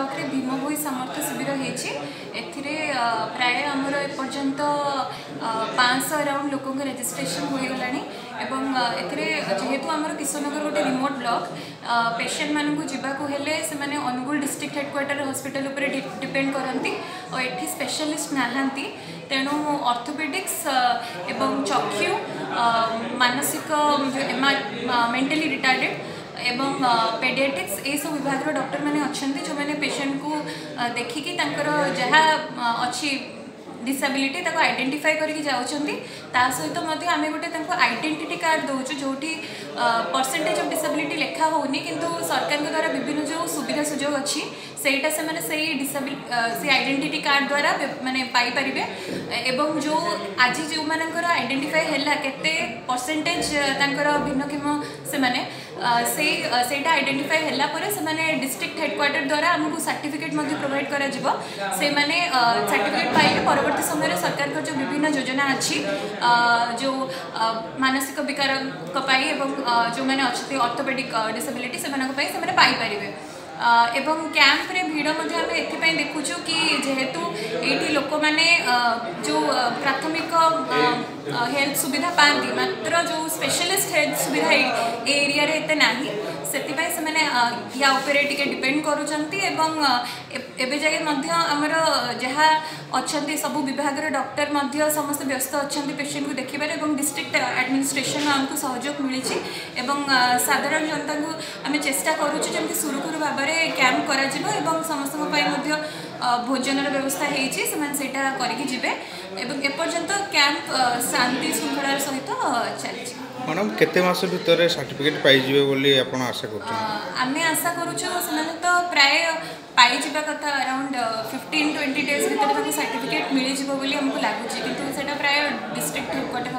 block Bhim भई समर्थ शिविर हो प्राय आमर एपर्तंत पाँच राउंड लोक रेजिट्रेसन हो जेहेतु आम किशनगर गोटे रिमोट ब्लक पेसेंट मानक जाने Anugul district headquarter hospital depend करती और ये स्पेशलीस्ट नहांती तेणु अर्थोपेडिक्स एवं चक्षु मानसिक मेन्टाली रिटायर्डेड एवं पेडियाटिक्स ये सब विभाग डॉक्टर मैंने अच्छा जो मैंने पेशेंट को देखिकी तर जहाँ अच्छी डिसेबिलिटी ताको आइडेंटिफाई करके जाऊँगी ता आम गोटे आइडेंटिट कार्ड दौ जो परसेंटेज ऑफ डिसेबिलिटी लिखा होनी कि सरकार के द्वारा विभिन्न जो सुविधा सुजोग अच्छी से मैंने से आइडेंट कार्ड द्वारा मैंने पाई एवं जो आज जो मानक आईडेटिफाई है केसेंटेज तरह भिन्नक्षम से मैंने সেই সেটা আইডেন্টিফাই হলা পরে সে মানে ডিস্ট্রিক্ট হেডকোয়ার্টার দ্বারা আমাক সার্টিফিকেট মদু প্রোভাইড করা দিব সেই মানে সার্টিফিকেট পাইলে পরবর্তী সময়ে সরকারৰ যে বিভিন্ন যোজনা আছে যো মানসিক বিকাৰকক পাই আৰু যো মানে আছে অৰ্থopedic ডিসেবিলিটি সে মানে পাই সে মানে পাই পৰিব আৰু ক্যাম্পৰে ভিড়ৰ মাজে আমি এতি পই দেখুচোঁ কি হেতু এইটি লোক মানে যে প্রাথমিক হেলথ সুবিধা পান্তি মাত্র যে স্পেশালিস্ট হেলথ সুবিধা এরিয়াতে নাই সেটি মানে ইয়া অপারেটকে ডিপেন্ড করু চান্তি এবং এবে জায়গা মধ্য আমরা যাহা আছেন সব বিভাগর ডাক্তার মধ্য সমস্ত ব্যস্ত আছেন পেসেন্টকে দেখিবে এবং ডিস্ট্রিক্ট অ্যাডমিনিস্ট্রেশন আনকো সাহায্যক মিলিচি এবং সাধারণ জনতা কো আমি চেষ্টা করু যে আমি শুরু করার ব্যাপারে ক্যাম্প করা দিব এবং সমস্ত পাই মধ্য ভোজনর ব্যবস্থা হয়েছে সে করি যাবে এবং এপর্যন্ত ক্যাম্প শান্তি শৃঙ্খলার সহিত চালছে ম্যাডাম কেতে মাস ভিতরে সার্টিফিকেট পাইযে বলে আপনার আশা করছেন আমি আশা করুছু সে তো প্রায় পাইযা কথা আরাউন্ড ফিফটিন টোয়েন্টি ডেজ ভিতরে তাকে সার্টিফিকেট মিলিযোগ বলে আমি লাগুছে কিন্তু সেটা প্রায় ডিস্ট্রিক্ট হেডকোয়ার্টার